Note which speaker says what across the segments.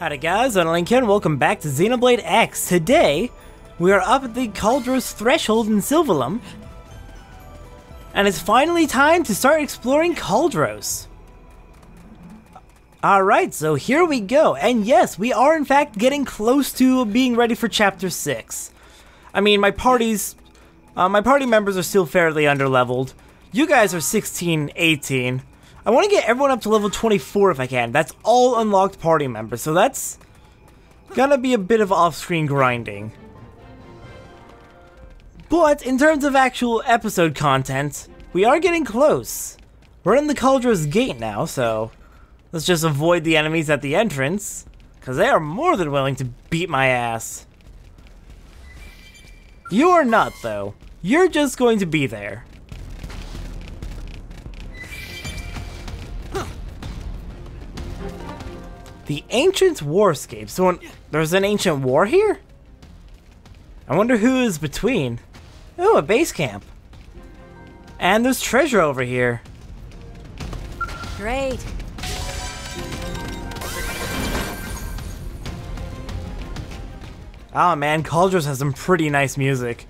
Speaker 1: Howdy guys, I'm Lincoln, welcome back to Xenoblade X. Today, we are up at the Cauldros Threshold in Sylvalum. And it's finally time to start exploring Cauldros. Alright, so here we go. And yes, we are in fact getting close to being ready for Chapter 6. I mean, my party's... Uh, my party members are still fairly underleveled. You guys are 16, 18. I want to get everyone up to level 24 if I can. That's all unlocked party members, so that's gonna be a bit of off-screen grinding. But in terms of actual episode content, we are getting close. We're in the Cauldros Gate now, so let's just avoid the enemies at the entrance, because they are more than willing to beat my ass. You are not, though. You're just going to be there. The Ancient Warscape. So there's an ancient war here? I wonder who is between. Oh, a base camp. And there's treasure over here.
Speaker 2: Great.
Speaker 1: Oh man, Cauldros has some pretty nice music.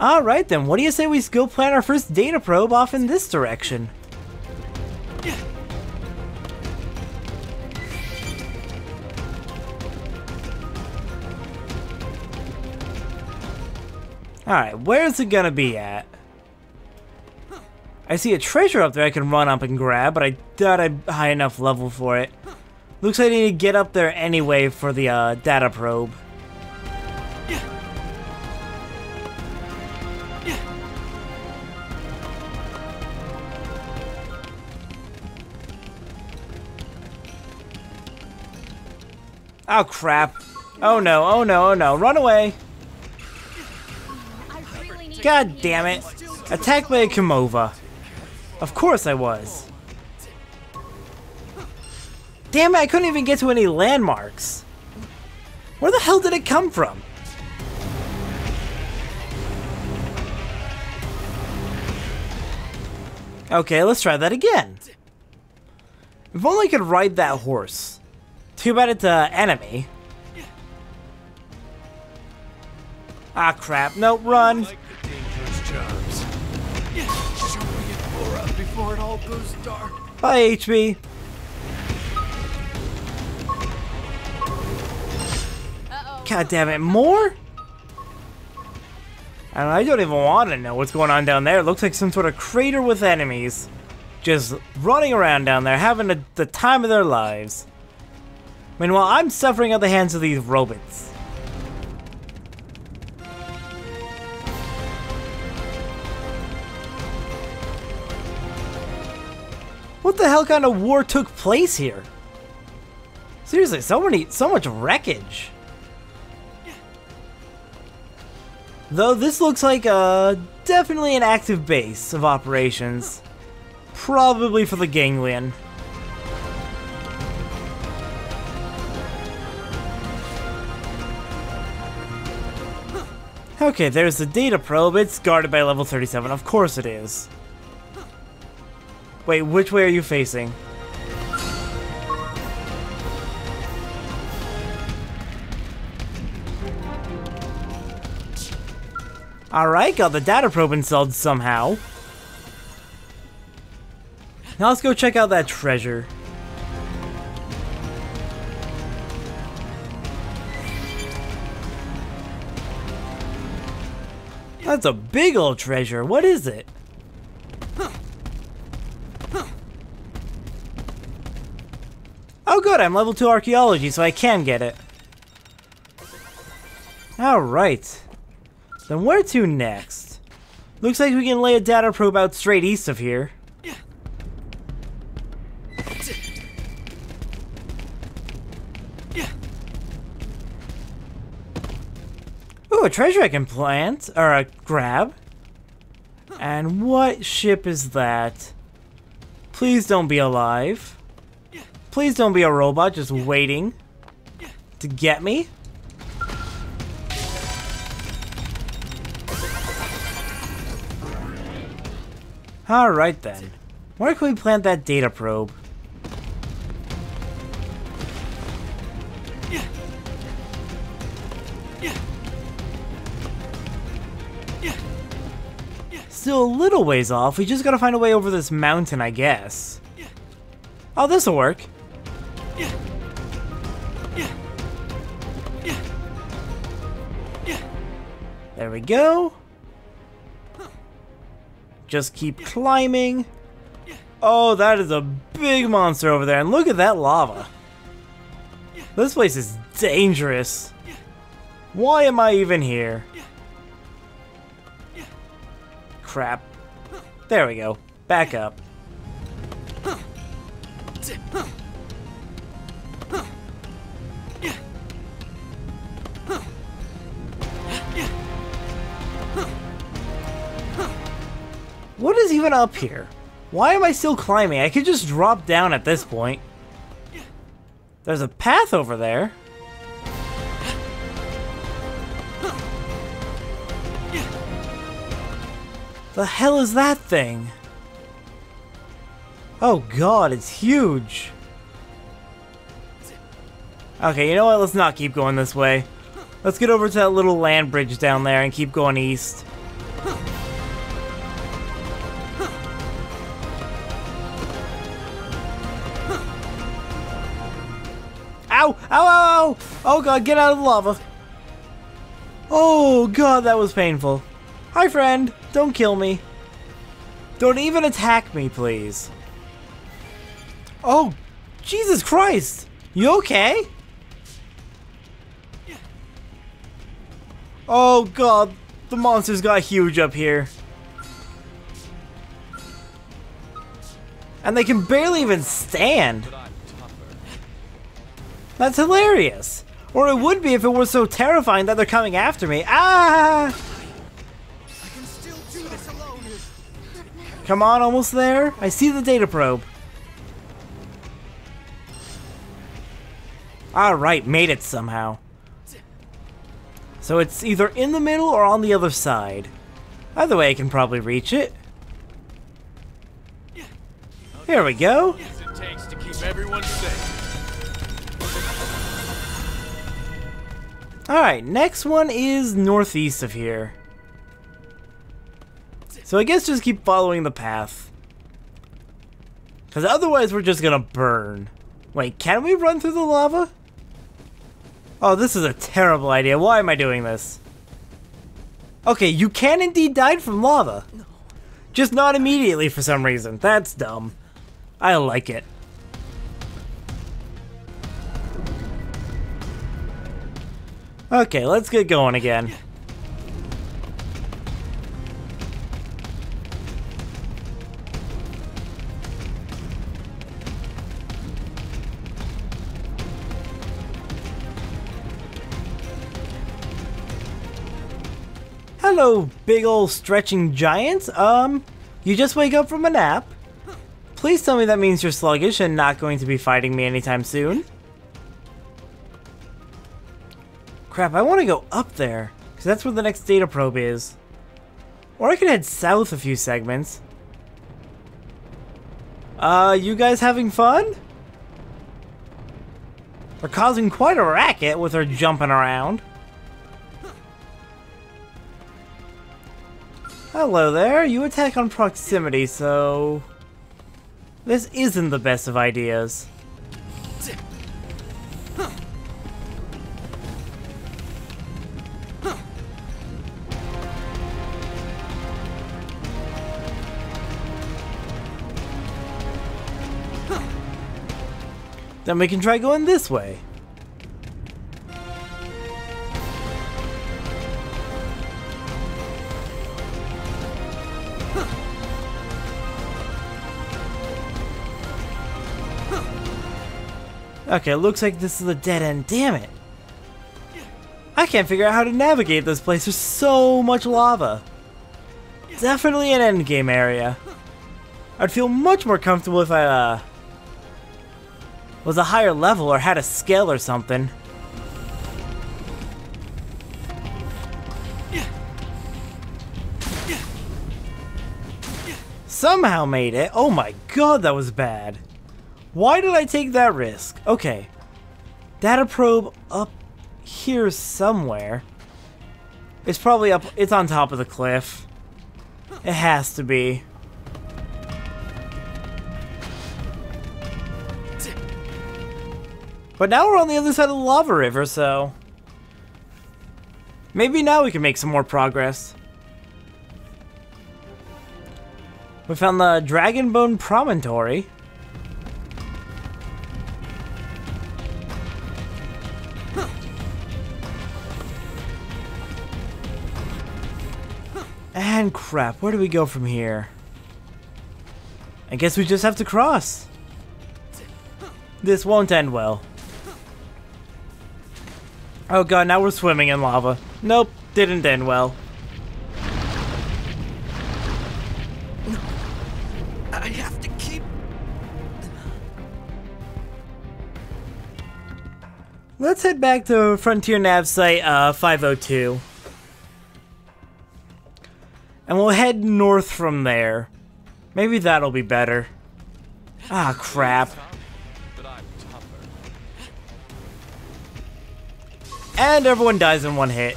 Speaker 1: Alright then, what do you say we go plan our first data probe off in this direction? Alright, where's it gonna be at? I see a treasure up there I can run up and grab, but I doubt I'm high enough level for it. Looks like I need to get up there anyway for the uh, data probe. Oh crap. Oh no, oh no, oh no, run away! God damn it. Attacked by a Kimova. Of course I was. Damn it, I couldn't even get to any landmarks. Where the hell did it come from? Okay, let's try that again. If only I could ride that horse. Too bad it's an enemy. Ah crap, no, run!
Speaker 3: Before it all goes dark.
Speaker 1: Bye, HB. God damn it, more? And I don't even want to know what's going on down there. It looks like some sort of crater with enemies. Just running around down there, having a, the time of their lives. Meanwhile, I'm suffering at the hands of these robots. What the hell kind of war took place here? Seriously, so many, so much wreckage. Though this looks like a definitely an active base of operations. Probably for the ganglion. Okay, there's the data probe. It's guarded by level 37. Of course it is. Wait, which way are you facing? Alright, got the data probe installed somehow. Now let's go check out that treasure. That's a big old treasure. What is it? Oh good, I'm level 2 archaeology, so I can get it. Alright. Then where to next? Looks like we can lay a data probe out straight east of here. Ooh, a treasure I can plant, or a grab. And what ship is that? Please don't be alive. Please don't be a robot just waiting to get me. Alright then. Where can we plant that data probe? Still a little ways off, we just gotta find a way over this mountain, I guess. Oh, this'll work. There we go. Just keep climbing. Oh, that is a big monster over there. And look at that lava. This place is dangerous. Why am I even here? Crap. There we go. Back up. Up here? Why am I still climbing? I could just drop down at this point. There's a path over there. The hell is that thing? Oh god, it's huge. Okay, you know what? Let's not keep going this way. Let's get over to that little land bridge down there and keep going east. Ow! Ow, ow! Oh god, get out of the lava. Oh god, that was painful. Hi, friend. Don't kill me. Don't even attack me, please. Oh, Jesus Christ! You okay? Oh god, the monsters got huge up here. And they can barely even stand. That's hilarious. Or it would be if it was so terrifying that they're coming after me. Ah! Come on, almost there. I see the data probe. Alright, made it somehow. So it's either in the middle or on the other side. Either way, I can probably reach it. Here we go. Alright, next one is northeast of here. So I guess just keep following the path. Because otherwise we're just gonna burn. Wait, can we run through the lava? Oh, this is a terrible idea. Why am I doing this? Okay, you can indeed die from lava. Just not immediately for some reason. That's dumb. I like it. Okay, let's get going again. Hello, big old stretching giants. Um, you just wake up from a nap? Please tell me that means you're sluggish and not going to be fighting me anytime soon. Crap, I want to go up there, because that's where the next data probe is. Or I could head south a few segments. Uh, you guys having fun? We're causing quite a racket with her jumping around. Hello there, you attack on proximity, so... This isn't the best of ideas. Then we can try going this way. Okay, looks like this is a dead end. Damn it. I can't figure out how to navigate this place. There's so much lava. Definitely an endgame area. I'd feel much more comfortable if I, uh, was a higher level or had a skill or something. Somehow made it. Oh my god, that was bad. Why did I take that risk? Okay. Data probe up here somewhere. It's probably up, it's on top of the cliff. It has to be. But now we're on the other side of the lava river, so... Maybe now we can make some more progress. We found the Dragon Bone Promontory. And crap, where do we go from here? I guess we just have to cross. This won't end well. Oh god, now we're swimming in lava. Nope, didn't end well.
Speaker 2: I have to keep.
Speaker 1: Let's head back to Frontier Nav Site uh, 502. And we'll head north from there. Maybe that'll be better. Ah, crap. And everyone dies in one hit.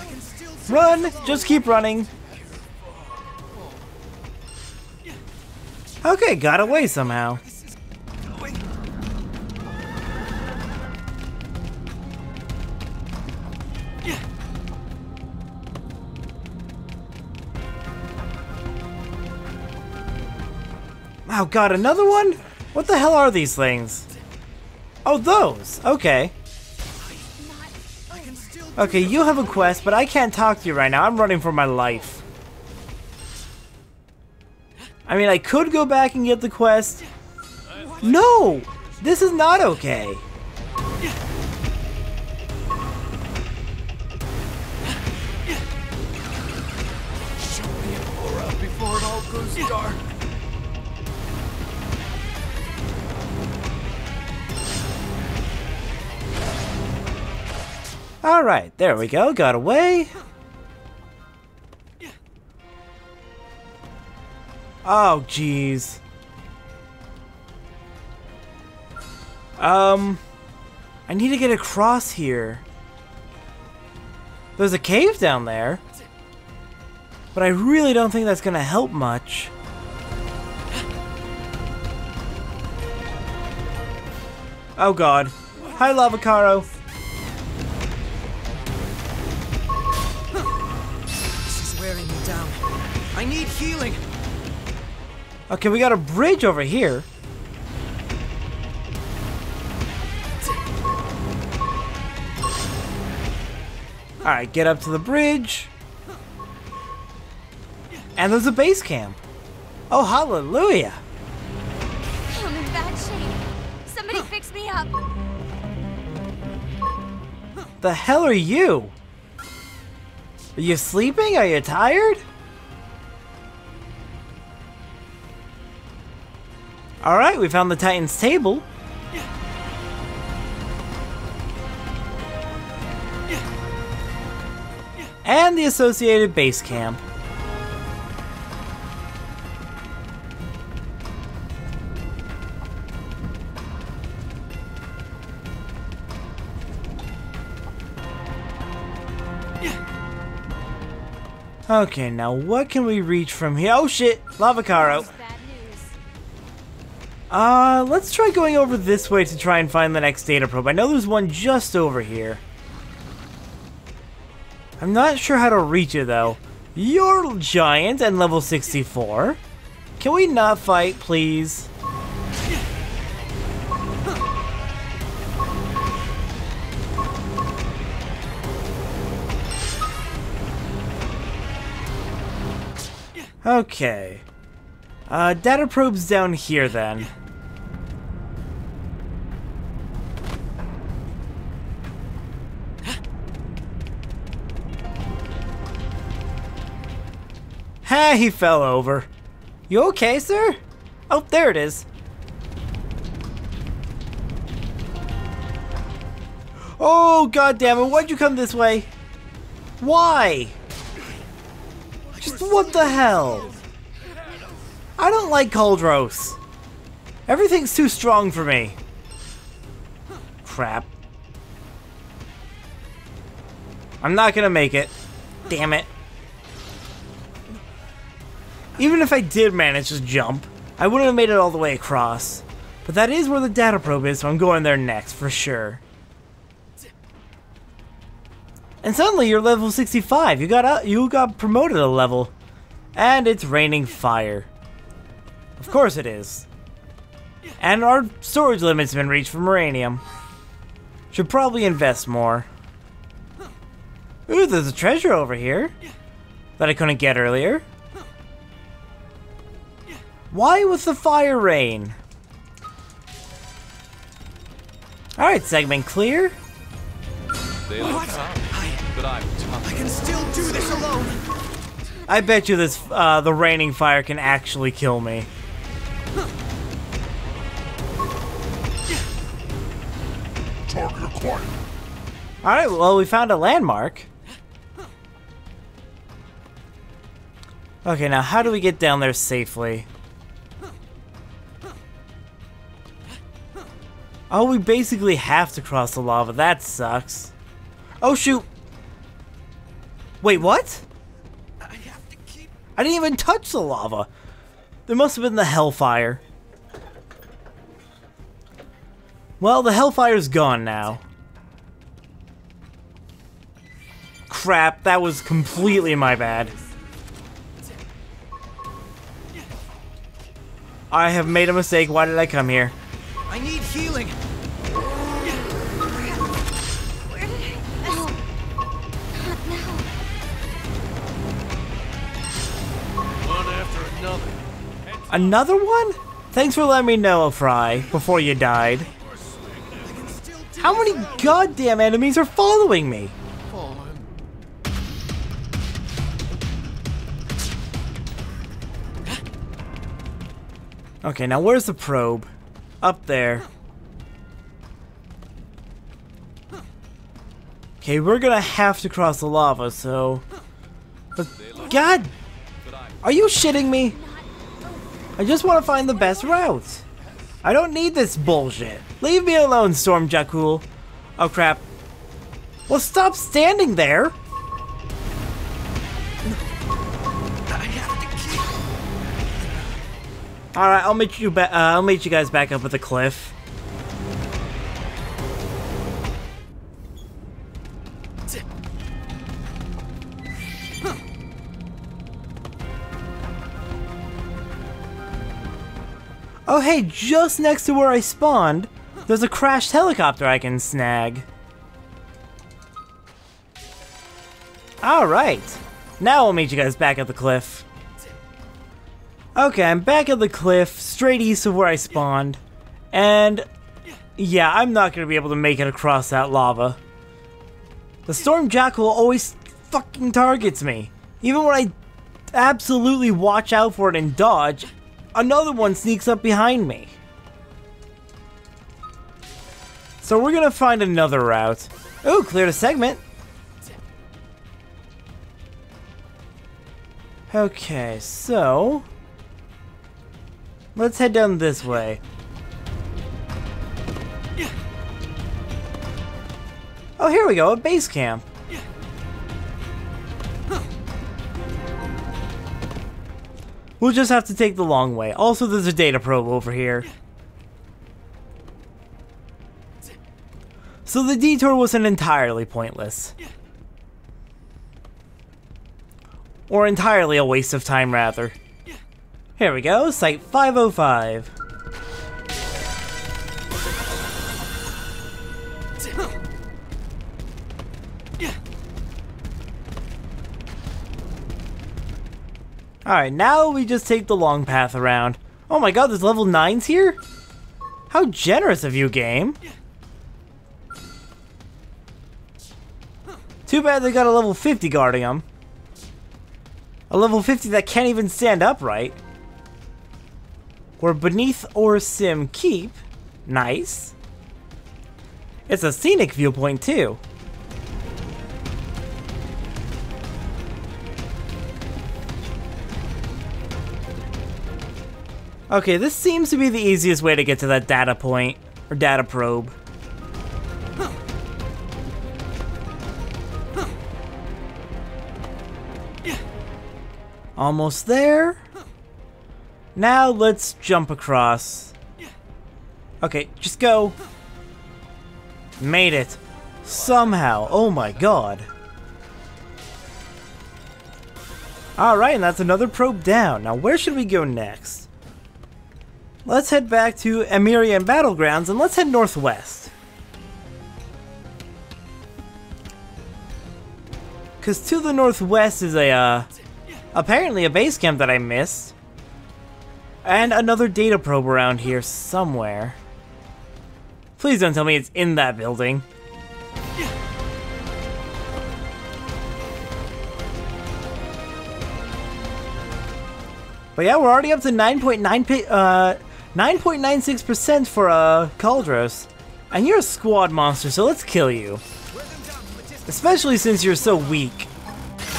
Speaker 1: Run! Just keep running. Okay, got away somehow. Oh god, another one? What the hell are these things? Oh, those. Okay. Okay, you have a quest, but I can't talk to you right now. I'm running for my life. I mean, I could go back and get the quest. No! This is not okay. Alright, there we go. Got away. Oh, jeez. Um, I need to get across here. There's a cave down there. But I really don't think that's gonna help much. Oh god. Hi, Lavacaro.
Speaker 2: Healing.
Speaker 1: Okay, we got a bridge over here. Alright, get up to the bridge. And there's a base camp. Oh, hallelujah.
Speaker 3: I'm in bad shape. Somebody fix me up.
Speaker 1: The hell are you? Are you sleeping? Are you tired? Alright, we found the Titan's table. And the associated base camp. Okay, now what can we reach from here? Oh shit! Lavacaro. Uh, let's try going over this way to try and find the next data probe. I know there's one just over here. I'm not sure how to reach it though. You're giant and level 64. Can we not fight, please? Okay. Uh, data probe's down here then. Ha, he fell over. You okay, sir? Oh, there it is. Oh, god damn it, why'd you come this way? Why? Just what the hell? I don't like Cauldros. Everything's too strong for me. Crap. I'm not gonna make it. Damn it. Even if I did manage to jump, I wouldn't have made it all the way across. But that is where the data probe is, so I'm going there next, for sure. And suddenly you're level 65. You got you got promoted a level. And it's raining fire. Of course it is. And our storage limit's been reached for Miranium. Should probably invest more. Ooh, there's a treasure over here. That I couldn't get earlier. Why with the fire rain? Alright, segment clear.
Speaker 2: They look tough, but I'm tough.
Speaker 4: I can still do this alone.
Speaker 1: I bet you this, uh, the raining fire can actually kill me.
Speaker 5: Target acquired.
Speaker 1: Alright, well, we found a landmark. Okay, now how do we get down there safely? Oh, we basically have to cross the lava. That sucks. Oh, shoot. Wait, what?
Speaker 4: I have to keep.
Speaker 1: I didn't even touch the lava. There must have been the hellfire. Well, the hellfire's gone now. Crap, that was completely my bad. I have made a mistake. Why did I come here?
Speaker 4: I need healing.
Speaker 2: Another
Speaker 1: one? Thanks for letting me know, Frye, before you died. How many goddamn enemies are following me? Okay, now where's the probe? Up there. Okay, we're gonna have to cross the lava, so... But, God! Are you shitting me? I just want to find the best route. I don't need this bullshit. Leave me alone, Storm Jakul. Oh crap. Well, stop standing there! All right, I'll meet you back. Uh, I'll meet you guys back up at the cliff. Oh, hey, just next to where I spawned, there's a crashed helicopter I can snag. All right, now I'll meet you guys back at the cliff. Okay, I'm back at the cliff, straight east of where I spawned. And yeah, I'm not gonna be able to make it across that lava. The storm jackal always fucking targets me. Even when I absolutely watch out for it and dodge, another one sneaks up behind me. So we're gonna find another route. Oh, cleared a segment. Okay, so Let's head down this way. Oh, here we go, a base camp. We'll just have to take the long way. Also, there's a data probe over here. So the detour wasn't entirely pointless. Or entirely a waste of time, rather. Here we go, Site 505. Alright, now we just take the long path around. Oh my god, there's level 9s here? How generous of you, game. Too bad they got a level 50 guarding them. A level 50 that can't even stand upright. We're beneath Or Sim Keep. Nice. It's a scenic viewpoint too. Okay, this seems to be the easiest way to get to that data point, or data probe. Almost there. Now let's jump across. Okay, just go. Made it. Somehow. Oh my god. Alright, and that's another probe down. Now where should we go next? Let's head back to Emirian Battlegrounds and let's head northwest. Because to the northwest is a, uh, apparently a base camp that I missed. And another data probe around here somewhere. Please don't tell me it's in that building. But yeah, we're already up to 9.9 uh 9.96% for uh Cauldros. And you're a squad monster, so let's kill you. Especially since you're so weak.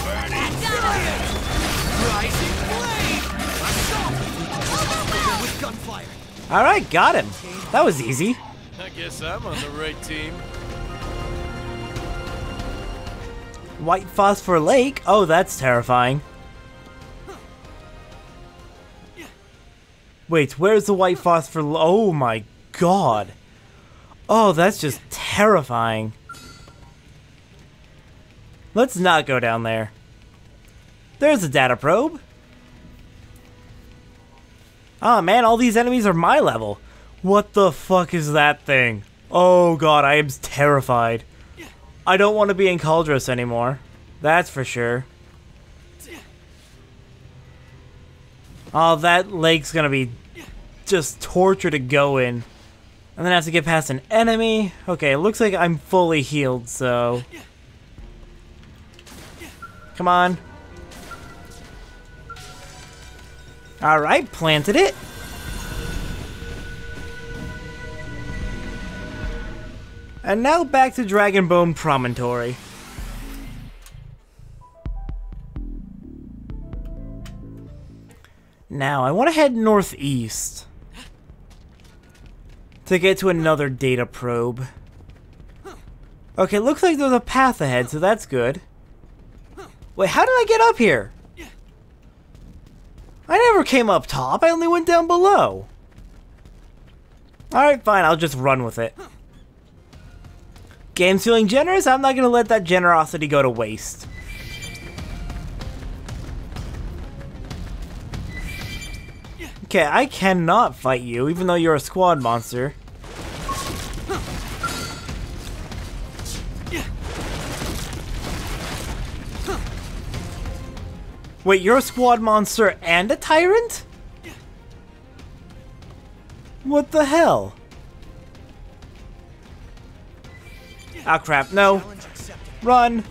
Speaker 4: Rising flame! Assault! With gunfire.
Speaker 1: Alright, got him. That was easy.
Speaker 2: I guess I'm on the right team.
Speaker 1: White Phosphor Lake? Oh, that's terrifying. Wait, where's the White Phosphor? Oh my god. Oh, that's just terrifying. Let's not go down there. There's a data probe. Oh man, all these enemies are my level. What the fuck is that thing? Oh god, I am terrified. I don't want to be in Cauldros anymore. That's for sure. Oh, that lake's gonna be just torture to go in. And then I have to get past an enemy. Okay, it looks like I'm fully healed, so... Come on. Alright, planted it. And now back to Dragonbone Promontory. Now, I want to head northeast to get to another data probe. Okay, looks like there's a path ahead, so that's good. Wait, how did I get up here? I never came up top, I only went down below. Alright, fine, I'll just run with it. Game's feeling generous, I'm not gonna let that generosity go to waste. Okay, I cannot fight you, even though you're a squad monster. Wait, you're a squad monster and a tyrant? What the hell? Ah crap, no. Run.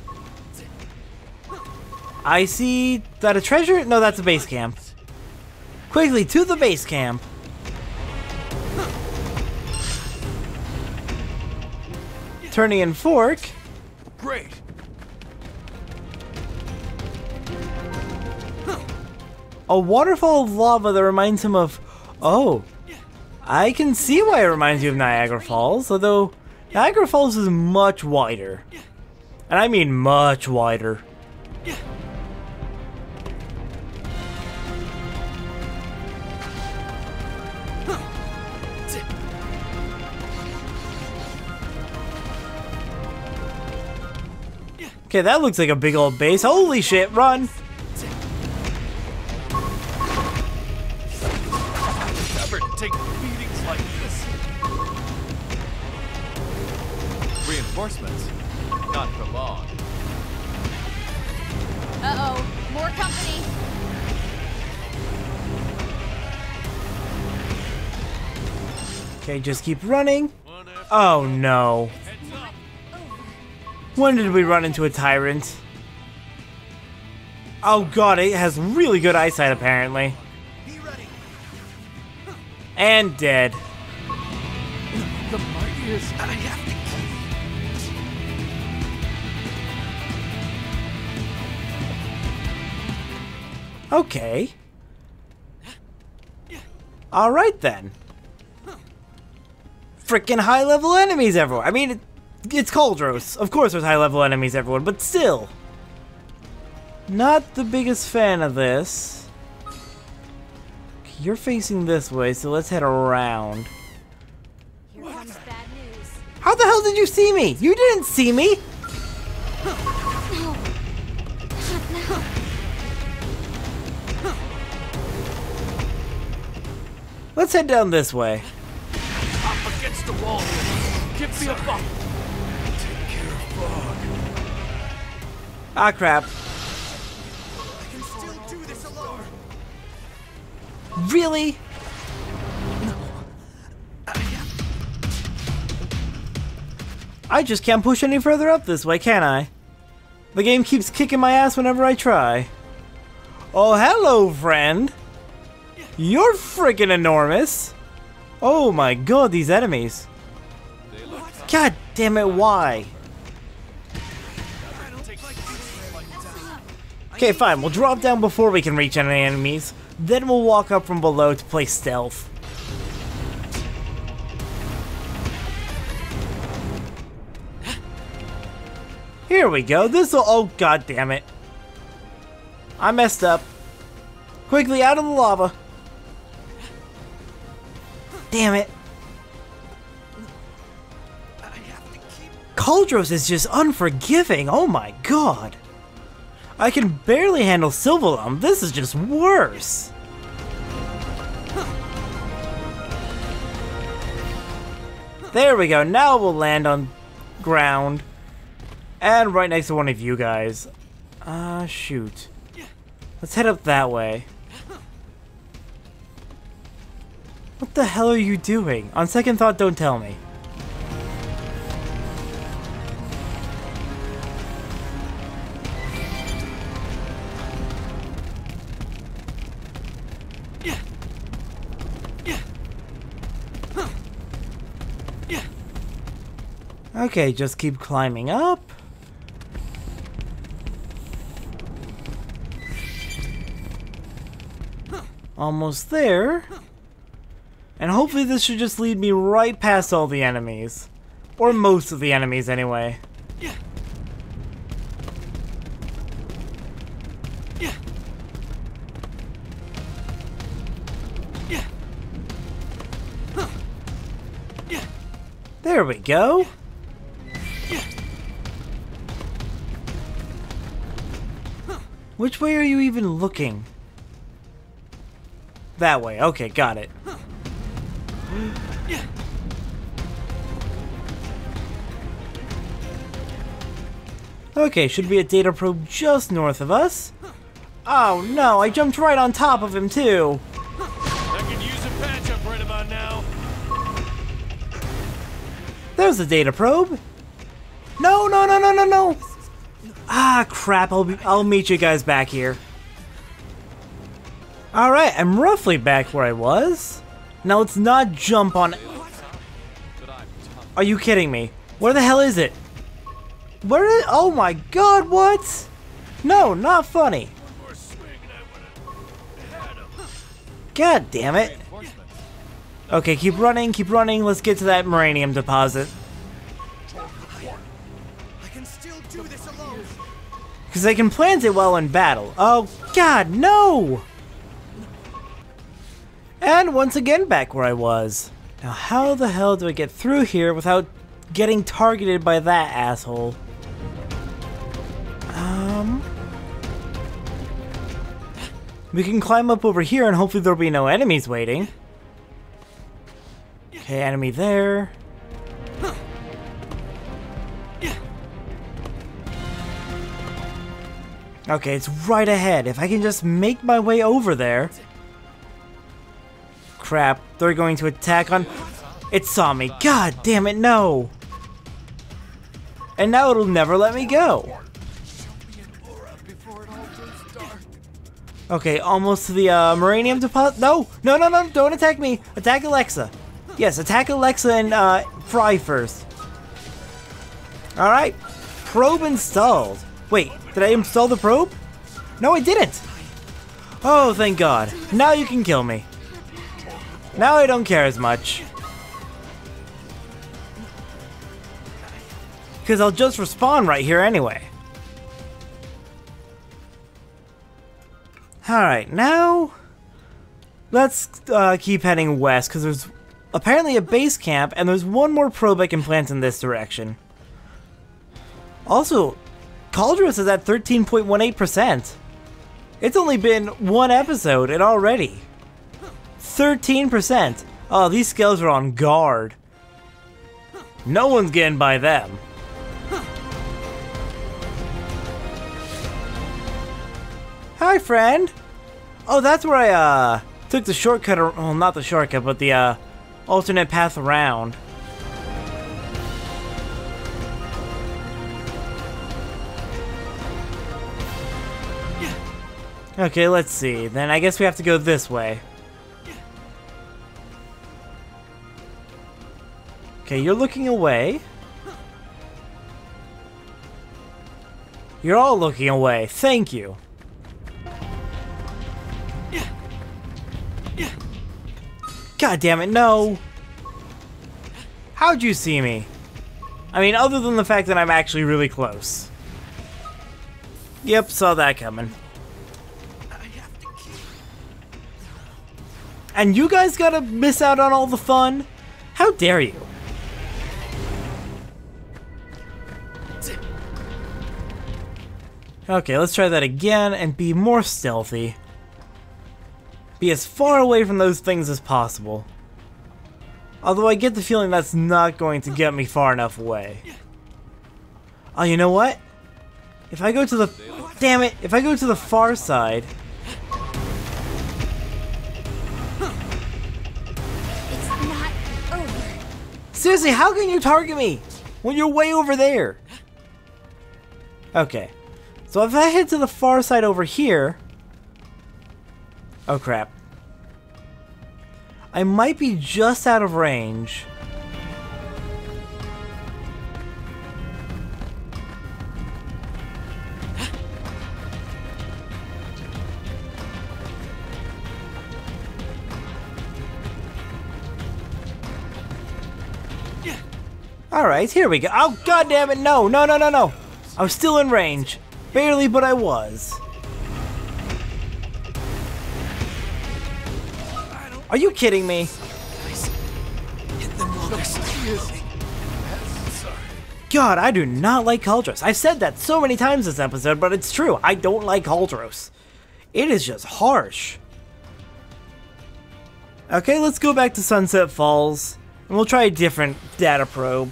Speaker 1: I see that a treasure? No, that's a base camp. Quickly, to the base camp. Turning in fork.
Speaker 2: Great.
Speaker 1: A waterfall of lava that reminds him of... Oh. I can see why it reminds you of Niagara Falls, although Niagara Falls is much wider. And I mean much wider. Okay, that looks like a big old base. Holy shit, run!
Speaker 2: Never take beatings like this. Reinforcements? Not for long.
Speaker 3: Uh-oh, more company.
Speaker 1: Okay, just keep running. Oh no. When did we run into a tyrant? Oh god, it has really good eyesight apparently. And dead.
Speaker 2: The.
Speaker 1: Okay. Alright then. Freaking high level enemies everywhere. I mean, it's Cauldros. Of course there's high level enemies everywhere, but still. Not the biggest fan of this. You're facing this way, so let's head around.
Speaker 3: Here comes bad news.
Speaker 1: How the hell did you see me? You didn't see me!
Speaker 3: No. No.
Speaker 1: Let's head down this way.
Speaker 2: Up against the wall. Give me a bump.
Speaker 1: Ah, crap. Really? I just can't push any further up this way, can I? The game keeps kicking my ass whenever I try. Oh, hello, friend. You're freaking enormous. Oh my god, these enemies. God damn it, why? Okay, fine, we'll drop down before we can reach any enemies. Then we'll walk up from below to play stealth. Here we go. This will. Oh, god damn it. I messed up. Quickly out of the lava. Damn it. Cauldros is just unforgiving. Oh my god. I can barely handle Sylvalum. This is just worse. There we go. Now we'll land on ground. And right next to one of you guys. Ah, uh, shoot. Let's head up that way. What the hell are you doing? On second thought, don't tell me. Okay, just keep climbing up. Almost there. And hopefully this should just lead me right past all the enemies. Or most of the enemies, anyway. There we go. Which way are you even looking? That way. Okay, got it. Okay, should be a data probe just north of us. Oh no, I jumped right on top of him too.
Speaker 2: I can use a patch up right about now.
Speaker 1: There's the data probe. No, no, no, no, no, no. Ah, crap. I'll be, I'll meet you guys back here. All right, I'm roughly back where I was. Now let's not jump on. Are you kidding me? Where the hell is it? Where is? Oh my God! What? No, not funny. God damn it. Okay, keep running, keep running. Let's get to that Miranium deposit. Because they can plant it while in battle. Oh, God, no! And once again, back where I was. Now, how the hell do I get through here without getting targeted by that asshole? Um... We can climb up over here and hopefully there'll be no enemies waiting. Okay, enemy there. Okay, it's right ahead. If I can just make my way over there. Crap, they're going to attack on... It saw me. God damn it, no. And now it'll never let me go. Okay, almost to the uh, Miranium deposit. No, no, no, no, don't attack me. Attack Alexa. Yes, attack Alexa and uh, Frye first. Alright, probe installed. Wait, did I install the probe? No, I didn't. Oh, thank God. Now you can kill me. Now I don't care as much. Because I'll just respawn right here anyway. Alright, now... let's uh, keep heading west because there's apparently a base camp and there's one more probe I can plant in this direction. Also, Cauldros is at 13.18%. It's only been one episode and already 13%. Oh, these scales are on guard. No one's getting by them. Hi, friend. Oh, that's where I uh took the shortcut. Or, well, not the shortcut, but the uh alternate path around. Okay, let's see. Then I guess we have to go this way. Okay, you're looking away. You're all looking away. Thank you. God damn it, no! How'd you see me? I mean, other than the fact that I'm actually really close. Yep, saw that coming. And you guys gotta miss out on all the fun? How dare you? Okay, let's try that again and be more stealthy. Be as far away from those things as possible. Although I get the feeling that's not going to get me far enough away. Oh, you know what? If I go to the... Damn it! If I go to the far side... Seriously, how can you target me? When you're way over there? Okay. So if I head to the far side over here... Oh crap. I might be just out of range. Alright, here we go. Oh, god damn it, no, no, no, no, no. I was still in range. Barely, but I was. Are you kidding me? God, I do not like Cauldros. I've said that so many times this episode, but it's true. I don't like Cauldros. It is just harsh. Okay, let's go back to Sunset Falls, and we'll try a different data probe.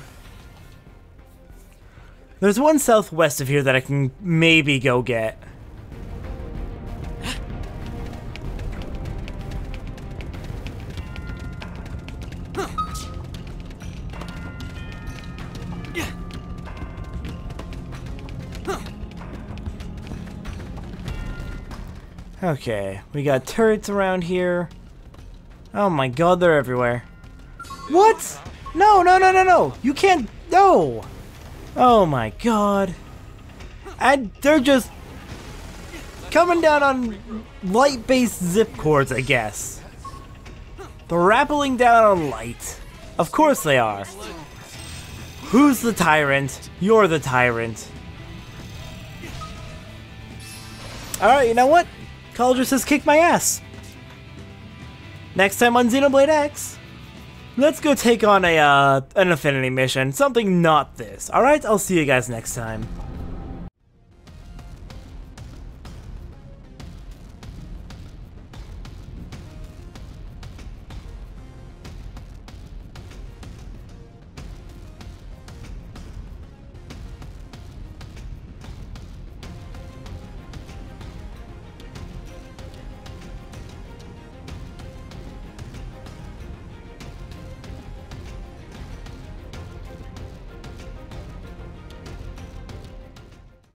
Speaker 1: There's one southwest of here that I can maybe go get. Okay, we got turrets around here. Oh my god, they're everywhere. What? No, no, no, no, no! You can't. No! Oh my god. And they're just coming down on light based zip cords, I guess. They're rappelling down on light. Of course they are. Who's the tyrant? You're the tyrant. Alright, you know what? Cauldros has kicked my ass. Next time on Xenoblade X, let's go take on a uh, an affinity mission. Something not this. Alright, I'll see you guys next time.